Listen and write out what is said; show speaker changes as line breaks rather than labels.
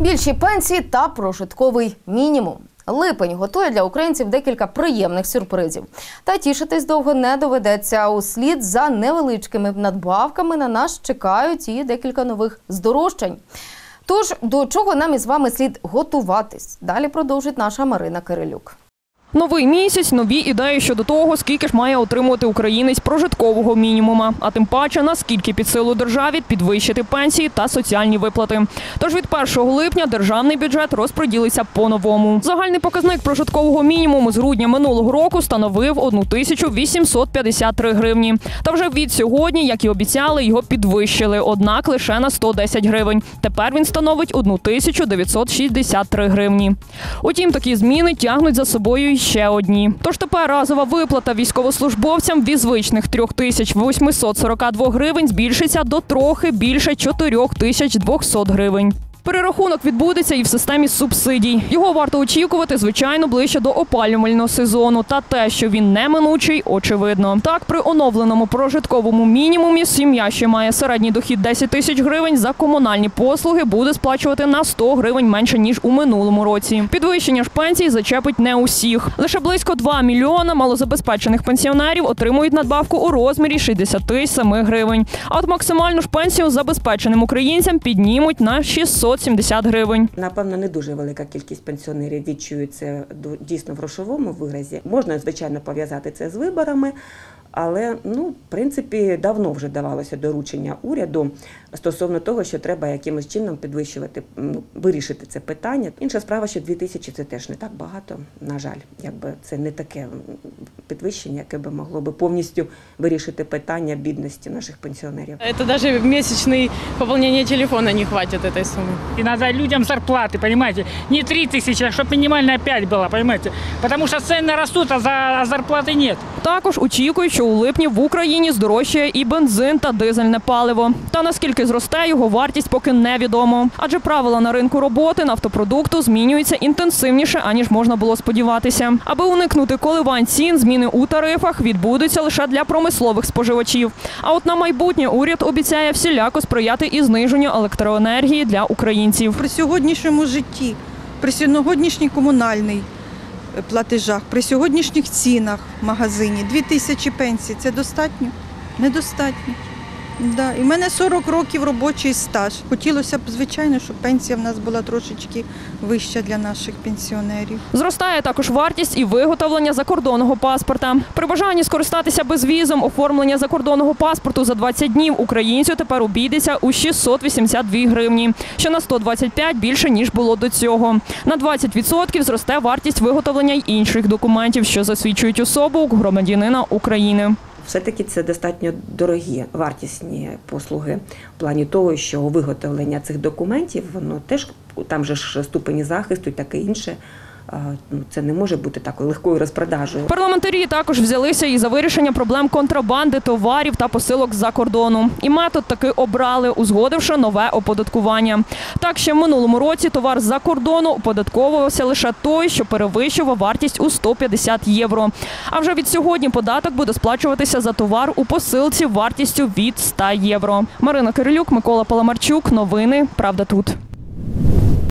Більші пенсії та прожитковий мінімум. Липень готує для українців декілька приємних сюрпризів. Та тішитись довго не доведеться. Услід за невеличкими надбавками на нас чекають і декілька нових здорожчань. Тож до чого нам із вами слід готуватись? Далі продовжить наша Марина Кирилюк.
Новий місяць, нові ідеї щодо того, скільки ж має отримувати українець прожиткового мінімума, а тим паче наскільки під силу державі підвищити пенсії та соціальні виплати. Тож від 1 липня державний бюджет розподілиться по-новому. Загальний показник прожиткового мінімуму з грудня минулого року становив 1853 гривні. Та вже від сьогодні, як і обіцяли, його підвищили, однак лише на 110 гривень. Тепер він становить 1963 гривні. Утім, такі зміни тягнуть за собою ще одні. Тож тепер разова виплата військовослужбовцям від звичних 3842 гривень збільшиться до трохи більше 4200 гривень. Перерахунок відбудеться і в системі субсидій. Його варто очікувати, звичайно, ближче до опалювального сезону. Та те, що він неминучий, очевидно. Так, при оновленому прожитковому мінімумі сім'я, що має середній дохід 10 тисяч гривень, за комунальні послуги буде сплачувати на 100 гривень менше ніж у минулому році. Підвищення ж пенсій зачепить не усіх. Лише близько 2 мільйона малозабезпечених пенсіонерів отримують надбавку у розмірі 67 гривень. А от максимальну ж пенсію забезпеченим українцям піднімуть на 670 гривень.
Напевно, не дуже велика кількість пенсіонерів відчують це дійсно в грошовому виразі. Можна, звичайно, пов'язати це з виборами, але ну, в принципі, давно вже давалося доручення уряду стосовно того, що треба якимось чином підвищувати, ну, вирішити це питання. Інша справа, що 2000 – це теж не так багато, на жаль, якби це не таке м, підвищення, яке би могло би повністю вирішити питання бідності наших пенсіонерів.
Это даже месячный пополнение телефона не хватит этой суммы.
И надо людям зарплаты, понимаете? Не 3 тысячи, а чтобы минимальная 5 была, понимаете? Потому что цены растут, а, за, а зарплаты нет.
Також очікують, що у липні в Україні здорожчає і бензин та дизельне паливо. Та наскільки зросте його вартість, поки невідомо. Адже правила на ринку роботи нафтопродукту змінюються інтенсивніше, аніж можна було сподіватися. Аби уникнути коливань цін, зміни у тарифах відбудуться лише для промислових споживачів. А от на майбутнє уряд обіцяє всіляко сприяти і зниженню електроенергії для українців.
при сьогоднішньому житті, при сьогоднішній комунальний платежах, при сьогоднішніх цінах в магазині, 2 тисячі пенсій це достатньо? Недостатньо. Да. І в мене 40 років робочий стаж. Хотілося б, звичайно, щоб пенсія в нас була трошечки вища для наших пенсіонерів.
Зростає також вартість і виготовлення закордонного паспорта. При бажанні скористатися безвізом оформлення закордонного паспорту за 20 днів українцю тепер обійдеться у 682 гривні, що на 125 більше ніж було до цього. На 20% зросте вартість виготовлення й інших документів, що засвідчують особу громадянина України.
Все-таки це достатньо дорогі вартісні послуги в плані того, що виготовлення цих документів, воно теж там же ж ступені захисту і таке інше. Ну, Це не може бути такою легкою розпродажею.
Парламентарі також взялися і за вирішення проблем контрабанди товарів та посилок з-за кордону. І метод таки обрали, узгодивши нове оподаткування. Так ще в минулому році товар з-за кордону оподатковувався лише той, що перевищував вартість у 150 євро. А вже від сьогодні податок буде сплачуватися за товар у посилці вартістю від 100 євро. Марина Кирилюк, Микола Паламарчук. Новини. Правда тут.